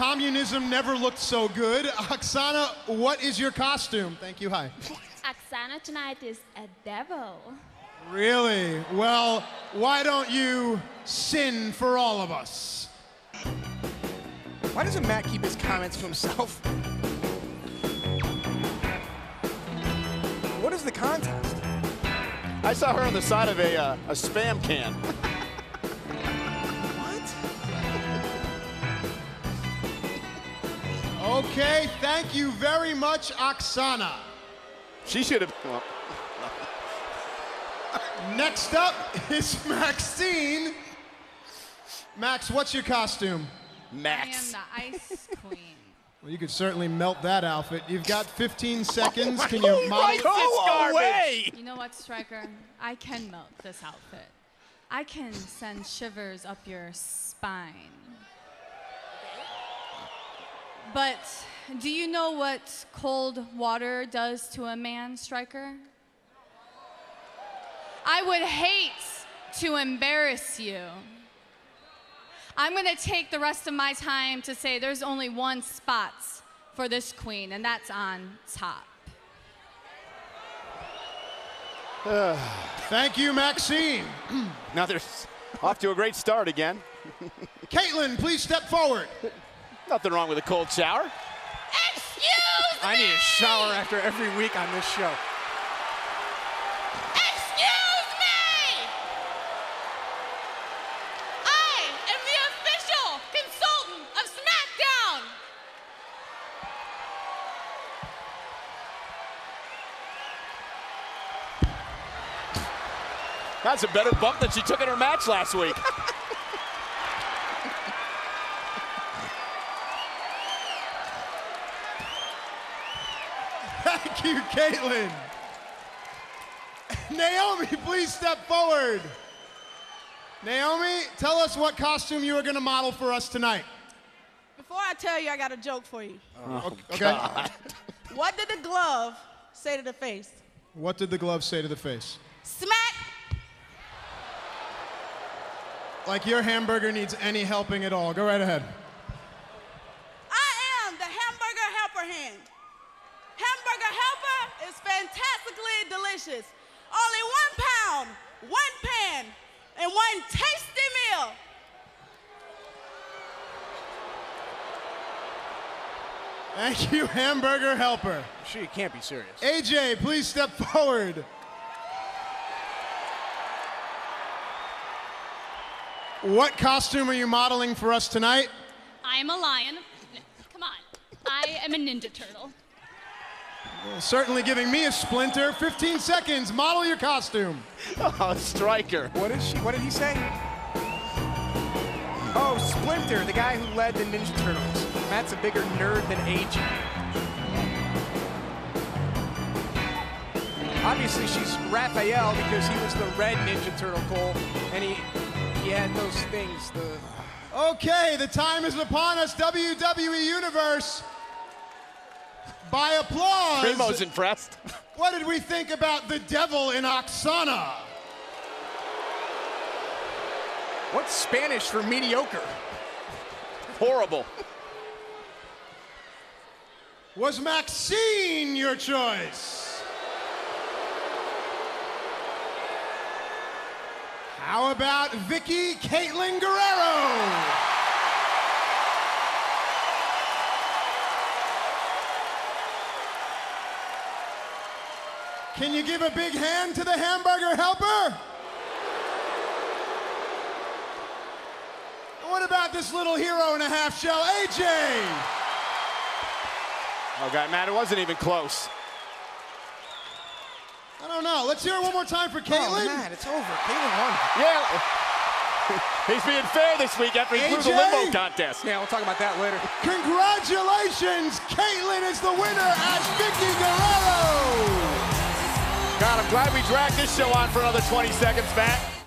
communism never looked so good. Aksana, what is your costume? Thank you. Hi. Aksana tonight is a devil. Really? Well, why don't you sin for all of us? Why doesn't Matt keep his comments to himself? What is the contest? I saw her on the side of a, uh, a spam can. Okay, thank you very much, Aksana. She should have. Well, Next up is Maxine. Max, what's your costume? Max. I am the ice queen. Well, you could certainly melt that outfit. You've got 15 seconds. Can you model? Go away! You know what, Striker? I can melt this outfit. I can send shivers up your spine. But do you know what cold water does to a man, Striker? I would hate to embarrass you. I'm going to take the rest of my time to say there's only one spot for this queen, and that's on top. Uh, thank you, Maxine. Now there's off to a great start again. Kaitlyn, please step forward. Nothing wrong with a cold shower. Excuse I need a shower after every week on this show. Excuse me! I am the official consultant of SmackDown! That's a better bump than she took in her match last week. Thank you, Kaitlyn. Naomi, please step forward. Naomi, tell us what costume you are going to model for us tonight. Before I tell you, I got a joke for you. Oh, oh, okay. What did the glove say to the face? What did the glove say to the face? Smack! Like your hamburger needs any helping at all. Go right ahead. I am the hamburger helper hand. Hamburger helper is fantastically delicious. Only one pound, one pan, and one tasty meal. Thank you, hamburger helper. I'm Sure, you can't be serious. AJ, please step forward. What costume are you modeling for us tonight? I am a lion. Come on. I am a Ninja Turtle. Certainly giving me a splinter. 15 seconds. Model your costume. Oh, striker. What is she? What did he say? Oh, Splinter, the guy who led the Ninja Turtles. Matt's a bigger nerd than AJ. Obviously, she's Raphael because he was the red Ninja Turtle, Cole, and he he had those things. The Okay, the time is upon us. WWE Universe. By applause. Primo's impressed. What did we think about the devil in Aksana? what's Spanish for mediocre? Horrible. Was Maxine your choice? How about Vickie Kaitlyn Guerrero? Can you give a big hand to the hamburger helper? What about this little hero and a half shell, AJ? Oh, God, Matt, it wasn't even close. I don't know. Let's hear it one more time for oh, Kaitlyn. Oh, Kaitlyn. Matt, it's over. Kaitlyn won. Yeah. He's being fair this week after he blew the AJ? limbo contest. Yeah, we'll talk about that later. Congratulations! Kaitlyn is the winner as Vickie Guerrero! God, I'm glad we dragged this show on for another 20 seconds, Matt.